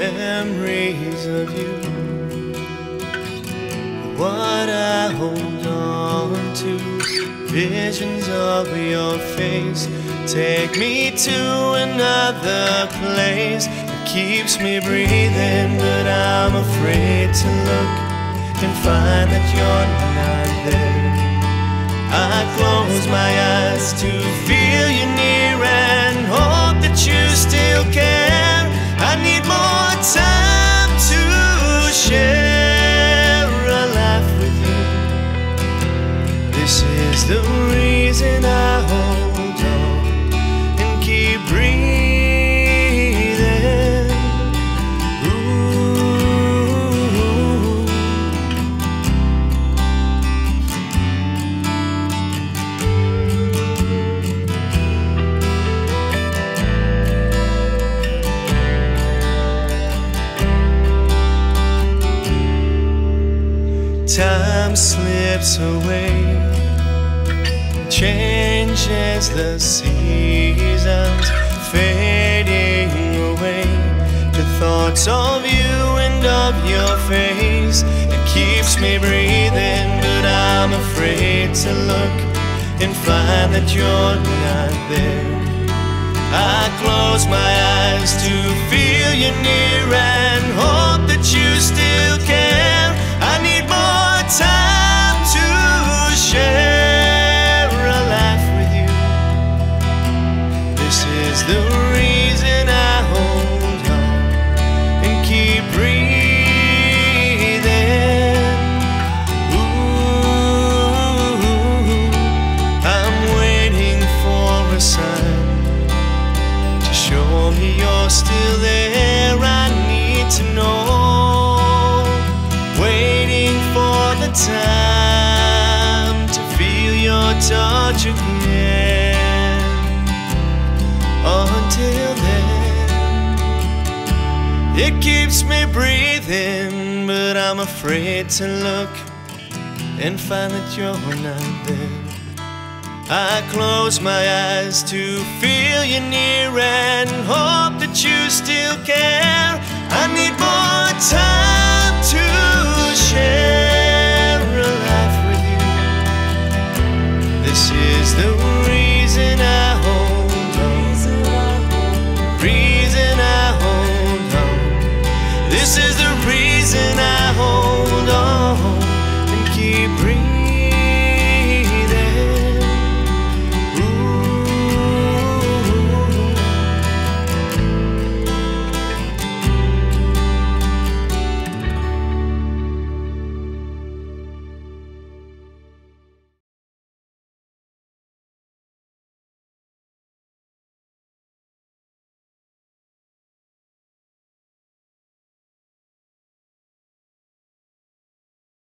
memories of you. What I hold on to, visions of your face, take me to another place. It keeps me breathing, but I'm afraid to look and find that you're not there. I close my eyes to feel you near and hope that you still care. This is the reason I Time slips away, changes the seasons, fading away. The thoughts of you and of your face, it keeps me breathing, but I'm afraid to look and find that you're not there. I close my eyes to feel you near time to feel your touch again. Until then, it keeps me breathing, but I'm afraid to look and find that you're not there. I close my eyes to feel you near and hope that you still care. I need more time to